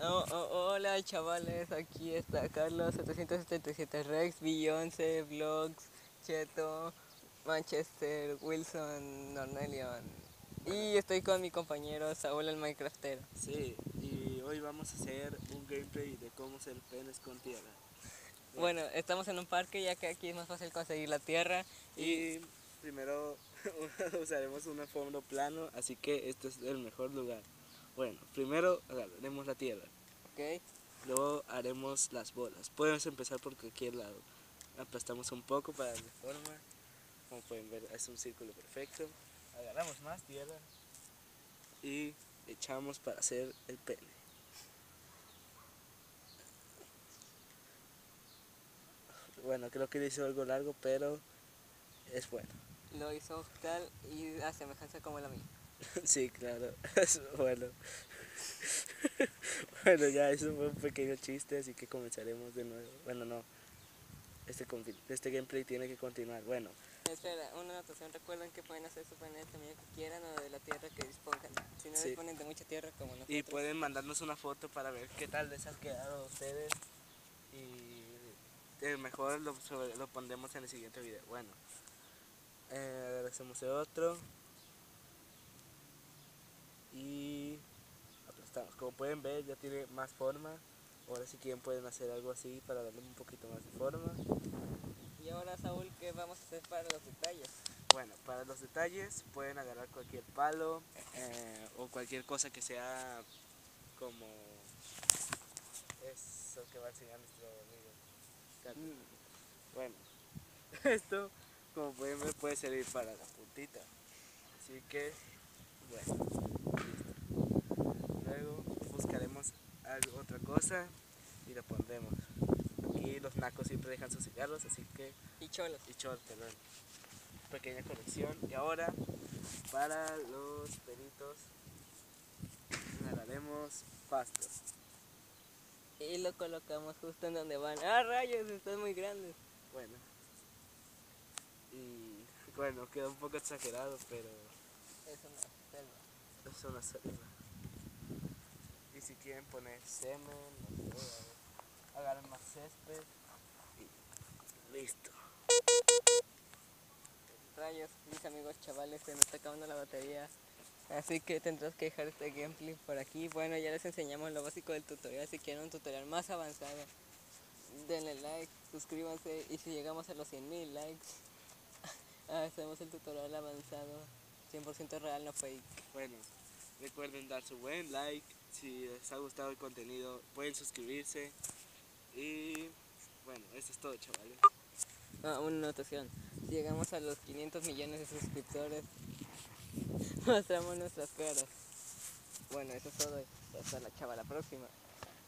Oh, oh, hola chavales, aquí está Carlos 777 Rex, Beyoncé, Vlogs, Cheto, Manchester, Wilson, Nornelion. Y estoy con mi compañero Saúl el Minecraftero. Sí, y hoy vamos a hacer un gameplay de cómo hacer penes con tierra. Bueno, estamos en un parque ya que aquí es más fácil conseguir la tierra. Y primero usaremos un fondo plano, así que este es el mejor lugar. Bueno, primero agarraremos la tierra. Ok. Luego haremos las bolas. Podemos empezar por cualquier lado. Aplastamos un poco para darle forma. Como pueden ver, es un círculo perfecto. Agarramos más tierra y echamos para hacer el pene. Bueno, creo que le hizo algo largo, pero es bueno. Lo hizo tal y a semejanza como la mía. Sí, claro. bueno. bueno, ya eso fue un pequeño chiste, así que comenzaremos de nuevo. Bueno, no. Este, este gameplay tiene que continuar. Bueno. Espera, una anotación. Recuerden que pueden hacer su panel también que quieran o de la tierra que dispongan. Si no disponen de mucha tierra como nosotros. Y pueden mandarnos una foto para ver qué tal les ha quedado a ustedes. Y mejor lo, lo pondremos en el siguiente video. Bueno. Eh, hacemos el otro. y Como pueden ver ya tiene más forma. Ahora si quieren pueden hacer algo así para darle un poquito más de forma. Y ahora Saúl, ¿qué vamos a hacer para los detalles? Bueno, para los detalles pueden agarrar cualquier palo eh, o cualquier cosa que sea como eso que va a enseñar nuestro amigo. Mm. Bueno, esto como pueden ver puede servir para la puntita. Así que, bueno cosa y lo pondremos. Aquí los nacos siempre dejan sus cigarros, así que... Y cholos. Y cholos, perdón. Pequeña colección. Y ahora, para los peritos, agarraremos pastos. Y lo colocamos justo en donde van. ¡Ah, rayos! Están muy grandes. Bueno. Y bueno, queda un poco exagerado, pero... Es una selva. Es una selva si quieren poner semen, no sé, agarren más césped y listo. Rayos, mis amigos chavales, se nos está acabando la batería. Así que tendrás que dejar este gameplay por aquí. Bueno, ya les enseñamos lo básico del tutorial. Si quieren un tutorial más avanzado, denle like, suscríbanse. Y si llegamos a los 100.000 likes, hacemos el tutorial avanzado. 100% real, no fake. Bueno, recuerden dar su buen like si les ha gustado el contenido, pueden suscribirse. Y bueno, eso es todo, chavales. Ah, una anotación. Si llegamos a los 500 millones de suscriptores, mostramos nuestras caras. Bueno, eso es todo. Hasta la chava la próxima.